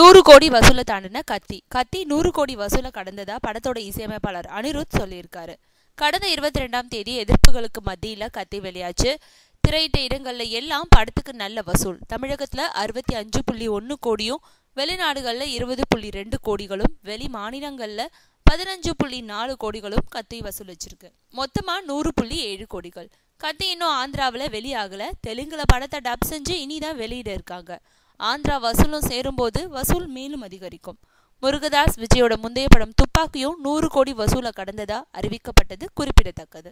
நூறு கோடி வசூலை தாண்டின கத்தி. கத்தி நூறு கோடி வசூலை கடந்ததா படத்தோட இசையமைப்பாளர் அனிருத் சொல்லியிருக்காரு. கடந்த இருபத்தி ரெண்டாம் தேதி எதிர்ப்புகளுக்கு மத்தியில கத்தி வெளியாச்சு. திரையிட்ட இடங்கள்ல எல்லாம் படத்துக்கு நல்ல வசூல். தமிழகத்துல அறுபத்தி அஞ்சு புள்ளி ஒன்னு கோடியும் வெளிநாடுகள்ல இருபது புள்ளி ரெண்டு கோடிகளும் வெளி மாநிலங்கள்ல பதினஞ்சு புள்ளி நாலு கோடிகளும் கத்தி வசூலிச்சிருக்கு. மொத்தமா நூறு புள்ளி ஏழு கோடிகள். கத்தி இன்னும் ஆந்திராவில் வெளியாகல. தெலுங்குல படத்தை டப் செஞ்சு இனிதான் வெளியிட இருக்காங்க. ஆந்திரா வசூலும் சேரும்போது வசூல் மேலும் அதிகரிக்கும். முருகதாஸ் விஜயோட முந்தைய படம் துப்பாக்கியும் நூறு கோடி வசூலை கடந்ததா அறிவிக்கப்பட்டது குறிப்பிடத்தக்கது.